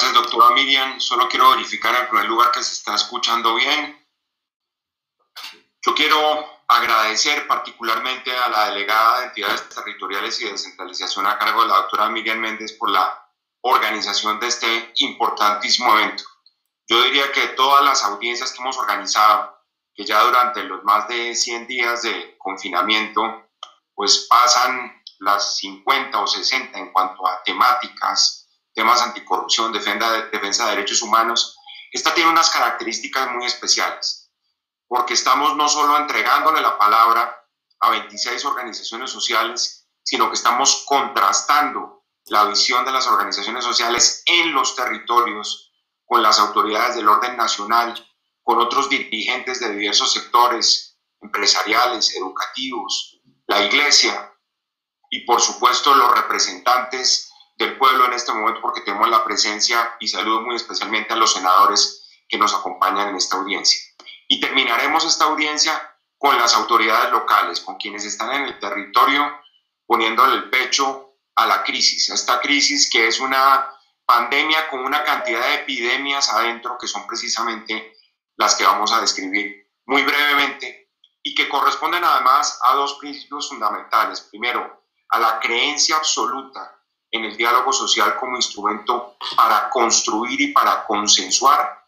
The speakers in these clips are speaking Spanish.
Gracias, doctora Miriam. Solo quiero verificar en primer lugar que se está escuchando bien. Yo quiero agradecer particularmente a la delegada de entidades territoriales y de descentralización a cargo de la doctora Miriam Méndez por la organización de este importantísimo evento. Yo diría que todas las audiencias que hemos organizado, que ya durante los más de 100 días de confinamiento, pues pasan las 50 o 60 en cuanto a temáticas, temas anticorrupción, defensa de, defensa de derechos humanos, esta tiene unas características muy especiales, porque estamos no solo entregándole la palabra a 26 organizaciones sociales, sino que estamos contrastando la visión de las organizaciones sociales en los territorios con las autoridades del orden nacional, con otros dirigentes de diversos sectores empresariales, educativos, la iglesia y por supuesto los representantes del pueblo en este momento porque tenemos la presencia y saludo muy especialmente a los senadores que nos acompañan en esta audiencia. Y terminaremos esta audiencia con las autoridades locales, con quienes están en el territorio poniéndole el pecho a la crisis, a esta crisis que es una pandemia con una cantidad de epidemias adentro que son precisamente las que vamos a describir muy brevemente y que corresponden además a dos principios fundamentales. Primero, a la creencia absoluta en el diálogo social como instrumento para construir y para consensuar,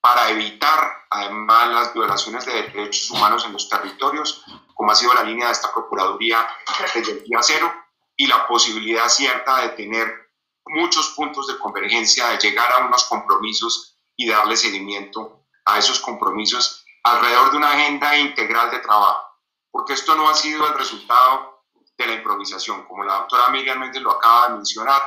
para evitar además las violaciones de derechos humanos en los territorios, como ha sido la línea de esta Procuraduría desde el día cero, y la posibilidad cierta de tener muchos puntos de convergencia, de llegar a unos compromisos y darle seguimiento a esos compromisos alrededor de una agenda integral de trabajo, porque esto no ha sido el resultado de la improvisación. Como la doctora Miriam Méndez lo acaba de mencionar,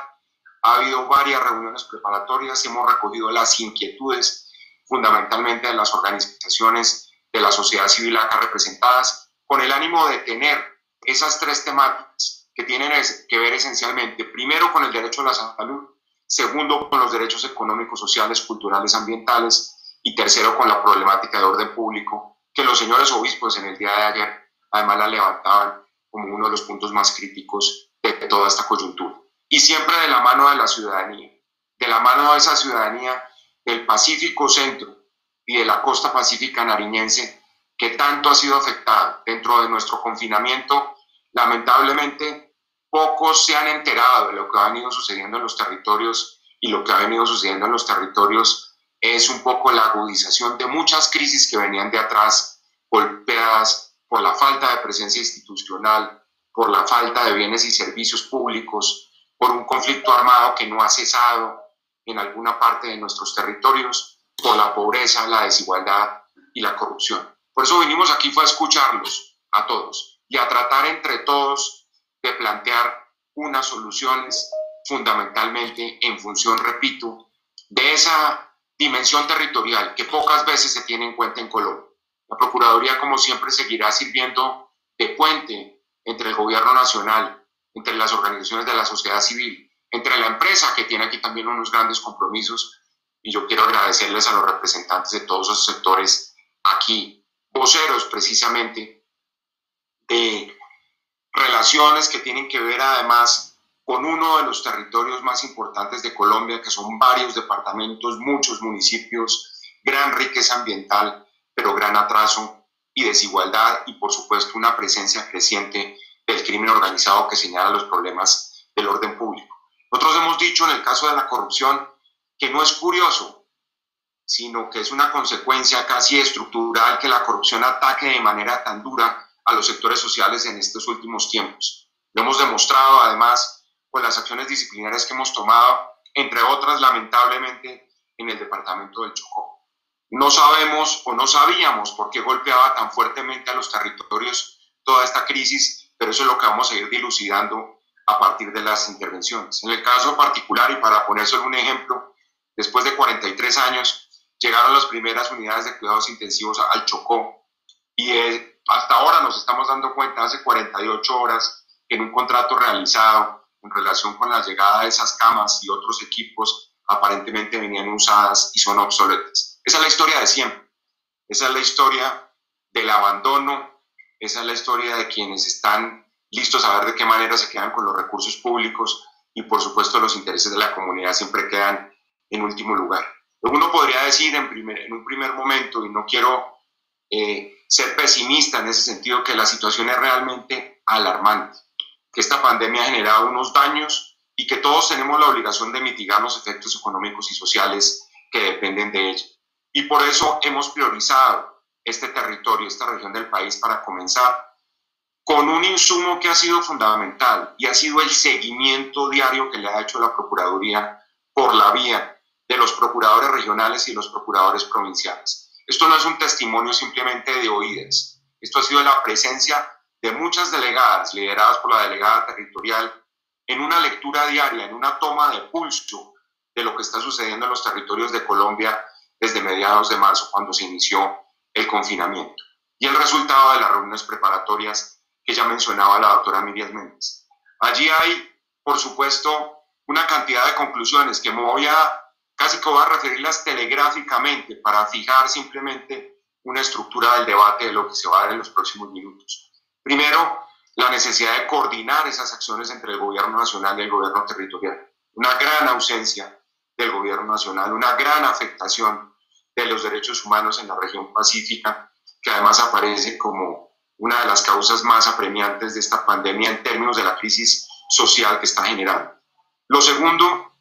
ha habido varias reuniones preparatorias, hemos recogido las inquietudes fundamentalmente de las organizaciones de la sociedad civil acá representadas, con el ánimo de tener esas tres temáticas que tienen que ver esencialmente, primero con el derecho a la salud, segundo con los derechos económicos, sociales, culturales, ambientales y tercero con la problemática de orden público, que los señores obispos en el día de ayer además la levantaban como uno de los puntos más críticos de toda esta coyuntura. Y siempre de la mano de la ciudadanía, de la mano de esa ciudadanía del Pacífico Centro y de la costa pacífica nariñense, que tanto ha sido afectada dentro de nuestro confinamiento. Lamentablemente, pocos se han enterado de lo que ha venido sucediendo en los territorios y lo que ha venido sucediendo en los territorios es un poco la agudización de muchas crisis que venían de atrás, golpeadas por la falta de presencia institucional, por la falta de bienes y servicios públicos, por un conflicto armado que no ha cesado en alguna parte de nuestros territorios, por la pobreza, la desigualdad y la corrupción. Por eso vinimos aquí fue a escucharlos a todos y a tratar entre todos de plantear unas soluciones fundamentalmente en función, repito, de esa dimensión territorial que pocas veces se tiene en cuenta en Colombia. La Procuraduría, como siempre, seguirá sirviendo de puente entre el gobierno nacional, entre las organizaciones de la sociedad civil, entre la empresa, que tiene aquí también unos grandes compromisos, y yo quiero agradecerles a los representantes de todos esos sectores aquí, voceros precisamente, de relaciones que tienen que ver además con uno de los territorios más importantes de Colombia, que son varios departamentos, muchos municipios, gran riqueza ambiental pero gran atraso y desigualdad y por supuesto una presencia creciente del crimen organizado que señala los problemas del orden público. Nosotros hemos dicho en el caso de la corrupción que no es curioso, sino que es una consecuencia casi estructural que la corrupción ataque de manera tan dura a los sectores sociales en estos últimos tiempos. Lo hemos demostrado además con las acciones disciplinarias que hemos tomado, entre otras lamentablemente en el departamento del Chocó. No sabemos o no sabíamos por qué golpeaba tan fuertemente a los territorios toda esta crisis, pero eso es lo que vamos a ir dilucidando a partir de las intervenciones. En el caso particular, y para poner un ejemplo, después de 43 años llegaron las primeras unidades de cuidados intensivos al Chocó y eh, hasta ahora nos estamos dando cuenta, hace 48 horas, en un contrato realizado en relación con la llegada de esas camas y otros equipos aparentemente venían usadas y son obsoletas. Esa es la historia de siempre. Esa es la historia del abandono. Esa es la historia de quienes están listos a ver de qué manera se quedan con los recursos públicos y por supuesto los intereses de la comunidad siempre quedan en último lugar. Uno podría decir en, primer, en un primer momento, y no quiero eh, ser pesimista en ese sentido, que la situación es realmente alarmante, que esta pandemia ha generado unos daños y que todos tenemos la obligación de mitigar los efectos económicos y sociales que dependen de ella. Y por eso hemos priorizado este territorio, esta región del país para comenzar con un insumo que ha sido fundamental y ha sido el seguimiento diario que le ha hecho la Procuraduría por la vía de los procuradores regionales y los procuradores provinciales. Esto no es un testimonio simplemente de oídas, esto ha sido la presencia de muchas delegadas, lideradas por la delegada territorial, en una lectura diaria, en una toma de pulso de lo que está sucediendo en los territorios de Colombia desde mediados de marzo, cuando se inició el confinamiento. Y el resultado de las reuniones preparatorias que ya mencionaba la doctora Miriam Méndez. Allí hay, por supuesto, una cantidad de conclusiones que me voy a, casi que voy a referirlas telegráficamente para fijar simplemente una estructura del debate de lo que se va a dar en los próximos minutos. Primero, la necesidad de coordinar esas acciones entre el gobierno nacional y el gobierno territorial. Una gran ausencia del gobierno nacional, una gran afectación de los derechos humanos en la región pacífica, que además aparece como una de las causas más apremiantes de esta pandemia en términos de la crisis social que está generando. Lo segundo,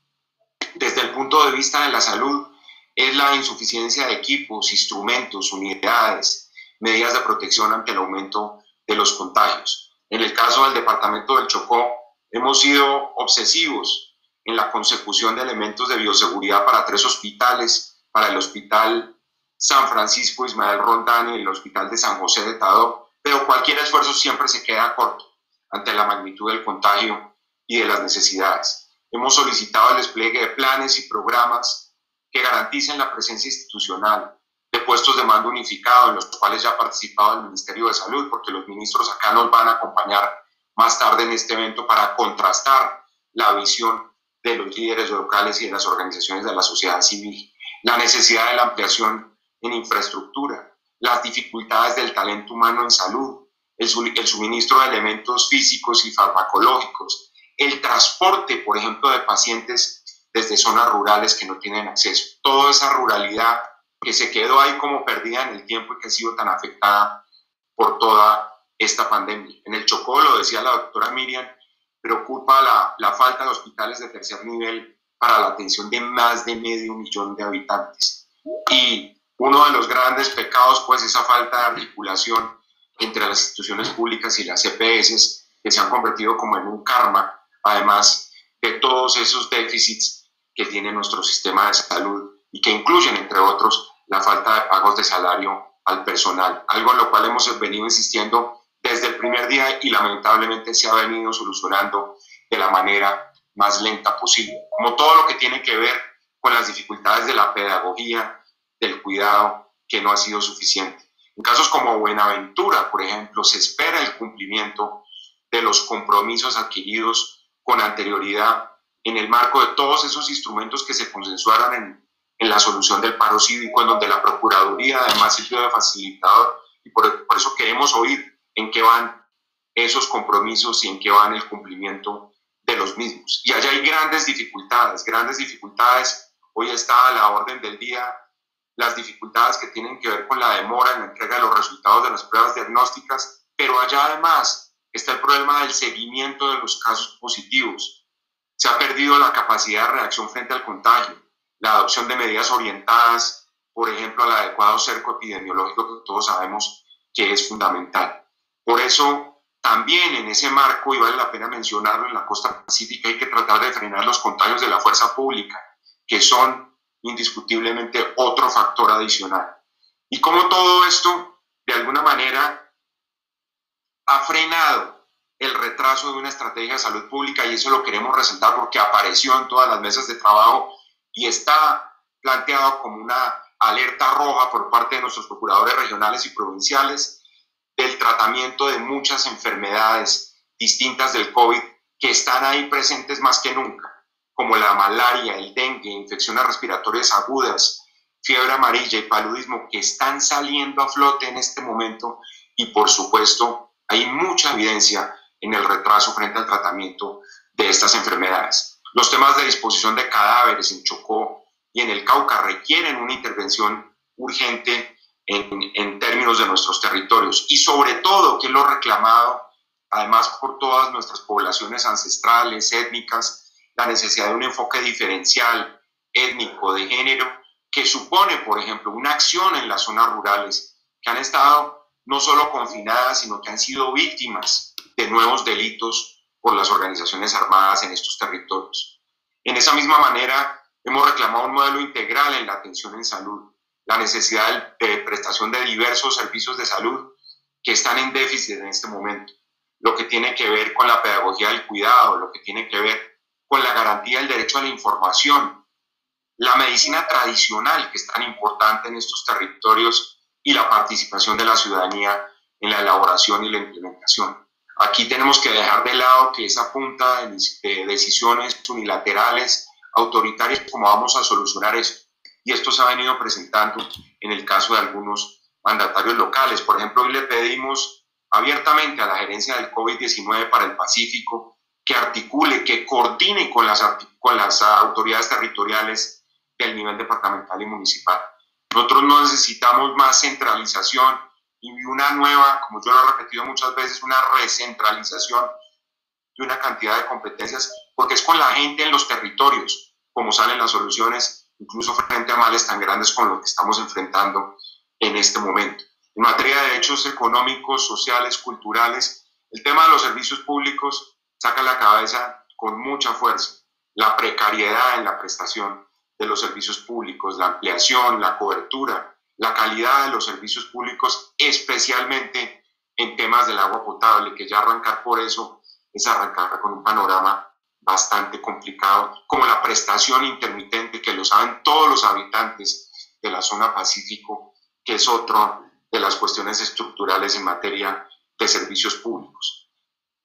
desde el punto de vista de la salud, es la insuficiencia de equipos, instrumentos, unidades, medidas de protección ante el aumento de los contagios. En el caso del departamento del Chocó, hemos sido obsesivos en la consecución de elementos de bioseguridad para tres hospitales, para el Hospital San Francisco Ismael Rondán y el Hospital de San José de Tado, pero cualquier esfuerzo siempre se queda corto ante la magnitud del contagio y de las necesidades. Hemos solicitado el despliegue de planes y programas que garanticen la presencia institucional, de puestos de mando unificado en los cuales ya ha participado el Ministerio de Salud, porque los ministros acá nos van a acompañar más tarde en este evento para contrastar la visión de los líderes locales y de las organizaciones de la sociedad civil, la necesidad de la ampliación en infraestructura, las dificultades del talento humano en salud, el, suministro de elementos físicos y farmacológicos, el transporte, por ejemplo, de pacientes desde zonas rurales que no tienen acceso. Toda esa ruralidad que se quedó ahí como perdida en el tiempo y que ha sido tan afectada por toda esta pandemia. En el Chocó, lo decía la doctora Miriam, preocupa la, la falta de hospitales de tercer nivel para la atención de más de medio millón de habitantes. Y uno de los grandes pecados, pues, esa falta de articulación entre las instituciones públicas y las CPS, e que se han convertido como en un karma, además de todos esos déficits que tiene nuestro sistema de salud y que incluyen, entre otros, la falta de pagos de salario al personal, algo en lo cual hemos venido insistiendo primer día y lamentablemente se ha venido solucionando de la manera más lenta posible, como todo lo que tiene que ver con las dificultades de la pedagogía, del cuidado, que no ha sido suficiente. En casos como Buenaventura, por ejemplo, se espera el cumplimiento de los compromisos adquiridos con anterioridad en el marco de todos esos instrumentos que se consensuaron en en la solución del paro cívico, en donde la Procuraduría además sirvió de facilitador y por, por, eso queremos oír en qué van esos compromisos y en qué van el cumplimiento de los mismos. Y allá hay grandes dificultades, grandes dificultades. Hoy está a la orden del día las dificultades que tienen que ver con la demora en la entrega de los resultados de las pruebas diagnósticas, pero allá además está el problema del seguimiento de los casos positivos. Se ha perdido la capacidad de reacción frente al contagio la adopción de medidas orientadas, por ejemplo, al adecuado cerco epidemiológico que todos sabemos que es fundamental. Por eso, también en ese marco, y vale la pena mencionarlo, en la costa pacífica hay que tratar de frenar los contagios de la fuerza pública, que son indiscutiblemente otro factor adicional. Y como todo esto, de alguna manera, ha frenado el retraso de una estrategia de salud pública, y eso lo queremos resaltar porque apareció en todas las mesas de trabajo y está planteado como una alerta roja por parte de nuestros procuradores regionales y provinciales del tratamiento de muchas enfermedades distintas del COVID que están ahí presentes más que nunca, como la malaria, el dengue, infecciones respiratorias agudas, fiebre amarilla y paludismo, que están saliendo a flote en este momento y por supuesto hay mucha evidencia en el retraso frente al tratamiento de estas enfermedades. Los temas de disposición de cadáveres en Chocó y en el Cauca requieren una intervención urgente en, términos de nuestros territorios. Y sobre todo, que lo reclamado además por todas nuestras poblaciones ancestrales, étnicas, la necesidad de un enfoque diferencial, étnico, de género, que supone, por ejemplo, una acción en las zonas rurales que han estado no solo confinadas, sino que han sido víctimas de nuevos delitos por las organizaciones armadas en estos territorios. En esa misma manera, hemos reclamado un modelo integral en la atención en salud, la necesidad de prestación de diversos servicios de salud que están en déficit en este momento lo que tiene que ver con la pedagogía del cuidado, lo que tiene que ver con la garantía del derecho a la información, la medicina tradicional, que es tan importante en estos territorios, y la participación de la ciudadanía en la elaboración y la implementación. Aquí tenemos que dejar de lado que esa punta de decisiones unilaterales, autoritarias, como vamos a solucionar esto. Y esto se ha venido presentando en el caso de algunos mandatarios locales. Por ejemplo, hoy le pedimos abiertamente a la gerencia del COVID-19 para el Pacífico, que articule, que coordine con las, con las autoridades territoriales del nivel departamental y municipal. Nosotros no necesitamos más centralización y una nueva, como yo lo he repetido muchas veces, una recentralización de una cantidad de competencias, porque es con la gente en los territorios como salen las soluciones, incluso frente a males tan grandes con los que estamos enfrentando en este momento. En materia de derechos económicos, sociales, culturales, el tema de los servicios públicos saca la cabeza con mucha fuerza. La precariedad en la prestación de los servicios públicos, la ampliación, la cobertura, la calidad de los servicios públicos, especialmente en temas del agua potable, que ya arrancar por eso es arrancar con un panorama bastante complicado, como la prestación intermitente, que lo saben todos los habitantes de la zona Pacífico, que es otro de las cuestiones estructurales en materia de servicios públicos.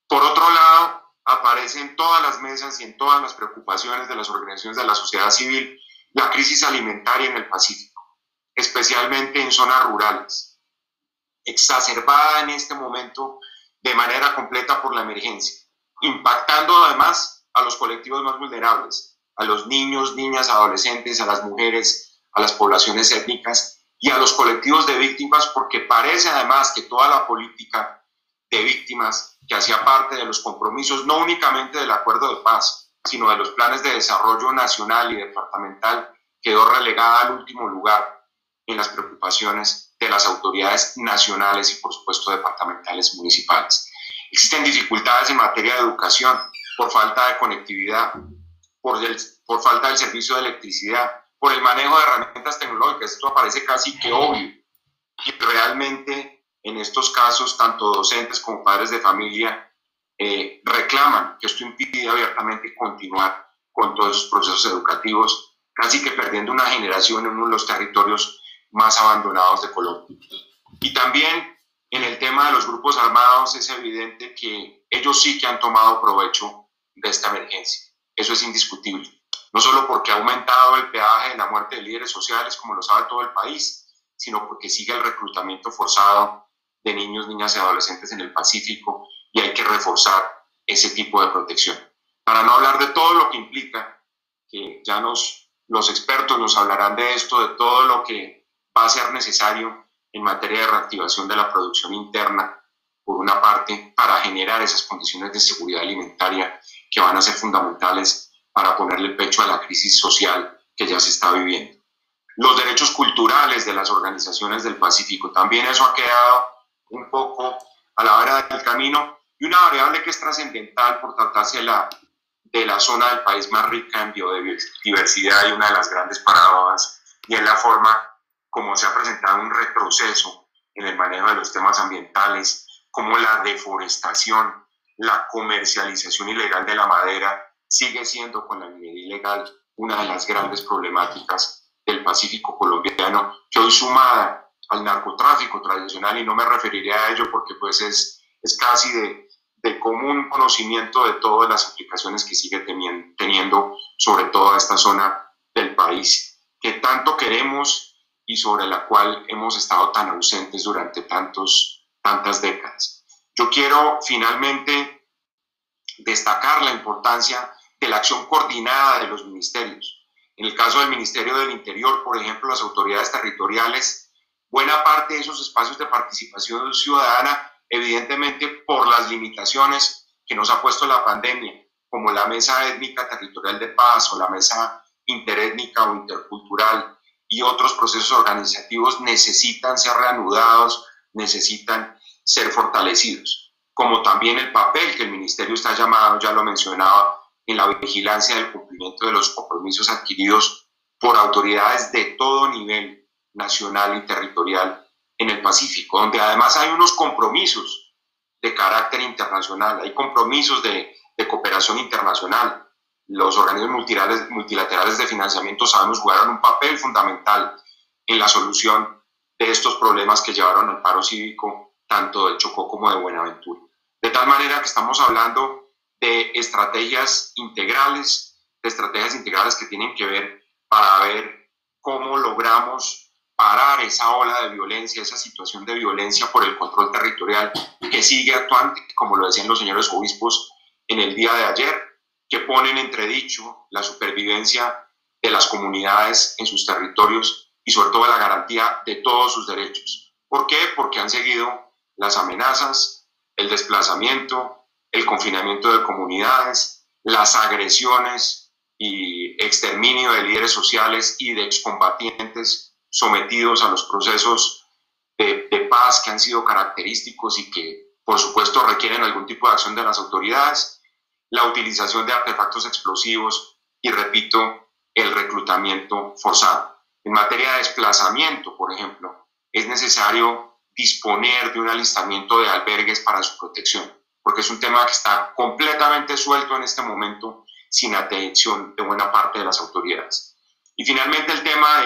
Por otro lado, aparece en todas las mesas y en todas las preocupaciones de las organizaciones de la sociedad civil la crisis alimentaria en el Pacífico, especialmente en zonas rurales, exacerbada en este momento de manera completa por la emergencia, impactando además a los colectivos más vulnerables, a los niños, niñas, adolescentes, a las mujeres, a las poblaciones étnicas y a los colectivos de víctimas, porque parece además que toda la política de víctimas que hacía parte de los compromisos, no únicamente del acuerdo de paz, sino de los planes de desarrollo nacional y departamental, quedó relegada al último lugar en las preocupaciones de las autoridades nacionales y, por supuesto, departamentales municipales. Existen dificultades en materia de educación por falta de conectividad, por, por falta del servicio de electricidad, por el manejo de herramientas tecnológicas. Esto aparece casi que obvio. Y realmente en estos casos, tanto docentes como padres de familia eh, reclaman que esto impide abiertamente continuar con todos esos procesos educativos, casi que perdiendo una generación en uno de los territorios más abandonados de Colombia. Y también en el tema de los grupos armados es evidente que ellos sí que han tomado provecho de esta emergencia. Eso es indiscutible no solo porque ha aumentado el peaje de la muerte de líderes sociales, como lo sabe todo el país, sino porque sigue el reclutamiento forzado de niños, niñas y adolescentes en el Pacífico y hay que reforzar ese tipo de protección. Para no hablar de todo lo que implica, que ya nos, los expertos nos hablarán de esto, de todo lo que va a ser necesario en materia de reactivación de la producción interna, por una parte, para generar esas condiciones de seguridad alimentaria que van a ser fundamentales para ponerle pecho a la crisis social que ya se está viviendo. Los derechos culturales de las organizaciones del Pacífico, también eso ha quedado un poco a la hora del camino y una variable que es trascendental por tratarse de la, de la zona del país más rica en biodiversidad y una de las grandes paradojas y en la forma como se ha presentado un retroceso en el manejo de los temas ambientales, como la deforestación, la comercialización ilegal de la madera sigue siendo con la minería ilegal una de las grandes problemáticas del Pacífico colombiano, que hoy sumada al narcotráfico tradicional, y no me referiré a ello porque pues es, es casi de, de común conocimiento de todas las aplicaciones que sigue teniendo sobre toda esta zona del país, que tanto queremos y sobre la cual hemos estado tan ausentes durante tantos, tantas décadas. Yo quiero finalmente destacar la importancia de la acción coordinada de los ministerios. En el caso del Ministerio del Interior, por ejemplo, las autoridades territoriales, buena parte de esos espacios de participación ciudadana, evidentemente por las limitaciones que nos ha puesto la pandemia, como la Mesa Étnica Territorial de Paz o la Mesa Interétnica o Intercultural y otros procesos organizativos necesitan ser reanudados, necesitan ser fortalecidos, como también el papel que el Ministerio está llamado, ya lo mencionaba, en la vigilancia del cumplimiento de los compromisos adquiridos por autoridades de todo nivel nacional y territorial en el Pacífico, donde además hay unos compromisos de carácter internacional, hay compromisos de, de cooperación internacional. Los organismos multilaterales, multilaterales de financiamiento, sabemos, jugaron un papel fundamental en la solución de estos problemas que llevaron al paro cívico tanto de Chocó como de Buenaventura. De tal manera que estamos hablando de estrategias integrales, de estrategias integrales que tienen que ver para ver cómo logramos parar esa ola de violencia, esa situación de violencia por el control territorial que sigue actuando, como lo decían los señores obispos en el día de ayer, que ponen entredicho la supervivencia de las comunidades en sus territorios y sobre todo la garantía de todos sus derechos. ¿Por qué? Porque han seguido las amenazas, el desplazamiento, el confinamiento de comunidades, las agresiones y exterminio de líderes sociales y de excombatientes sometidos a los procesos de, paz que han sido característicos y que, por supuesto, requieren algún tipo de acción de las autoridades, la utilización de artefactos explosivos y, repito, el reclutamiento forzado. En materia de desplazamiento, por ejemplo, es necesario disponer de un alistamiento de albergues para su protección porque es un tema que está completamente suelto en este momento sin atención de buena parte de las autoridades. Y finalmente el tema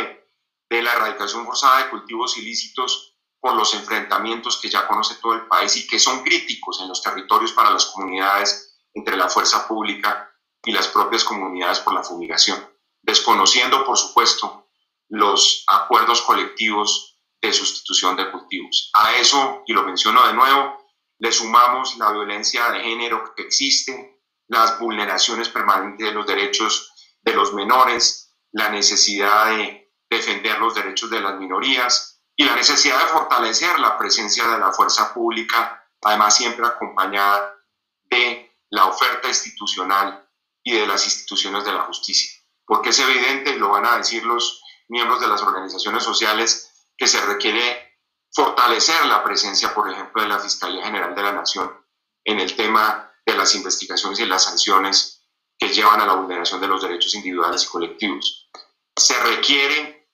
de, la erradicación forzada de cultivos ilícitos por los enfrentamientos que ya conoce todo el país y que son críticos en los territorios para las comunidades entre la fuerza pública y las propias comunidades por la fumigación, desconociendo, por supuesto, los acuerdos colectivos de sustitución de cultivos. A eso, y lo menciono de nuevo, le sumamos la violencia de género que existe, las vulneraciones permanentes de los derechos de los menores, la necesidad de defender los derechos de las minorías y la necesidad de fortalecer la presencia de la fuerza pública, además siempre acompañada de la oferta institucional y de las instituciones de la justicia. Porque es evidente, y lo van a decir los miembros de las organizaciones sociales, que se requiere fortalecer la presencia, por ejemplo, de la Fiscalía General de la Nación en el tema de las investigaciones y las sanciones que llevan a la vulneración de los derechos individuales y colectivos. Se requiere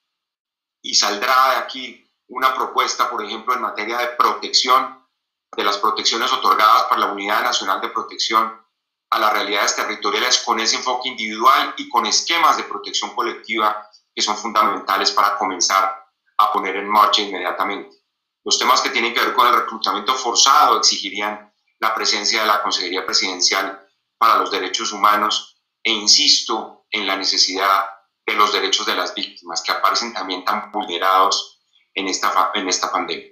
y saldrá de aquí una propuesta, por ejemplo, en materia de protección, de las protecciones otorgadas por la Unidad Nacional de Protección a las realidades territoriales con ese enfoque individual y con esquemas de protección colectiva que son fundamentales para comenzar a poner en marcha inmediatamente. Los temas que tienen que ver con el reclutamiento forzado exigirían la presencia de la Consejería Presidencial para los Derechos Humanos e insisto en la necesidad de los derechos de las víctimas que aparecen también tan vulnerados en esta, en esta pandemia.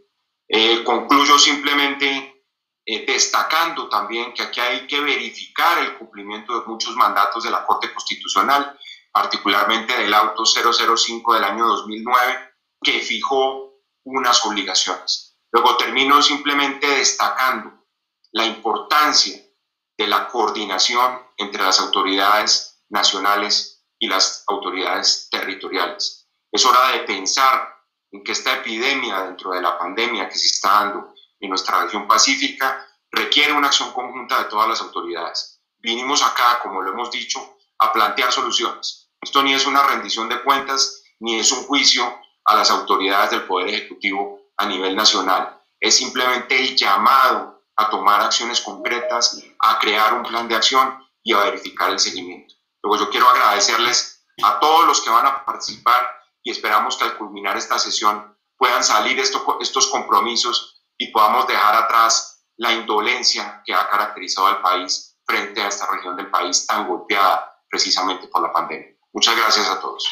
Eh, concluyo simplemente eh, destacando también que aquí hay que verificar el cumplimiento de muchos mandatos de la Corte Constitucional, particularmente del auto 005 del año 2009, que fijó unas obligaciones. Luego termino simplemente destacando la importancia de la coordinación entre las autoridades nacionales y las autoridades territoriales. Es hora de pensar en que esta epidemia dentro de la pandemia que se está dando en nuestra región pacífica requiere una acción conjunta de todas las autoridades. Vinimos acá, como lo hemos dicho, a plantear soluciones. Esto ni es una rendición de cuentas, ni es un juicio a las autoridades del Poder Ejecutivo a nivel nacional. Es simplemente el llamado a tomar acciones concretas, a crear un plan de acción y a verificar el seguimiento. Luego yo quiero agradecerles a todos los que van a participar y esperamos que al culminar esta sesión puedan salir estos compromisos y podamos dejar atrás la indolencia que ha caracterizado al país frente a esta región del país tan golpeada precisamente por la pandemia. Muchas gracias a todos.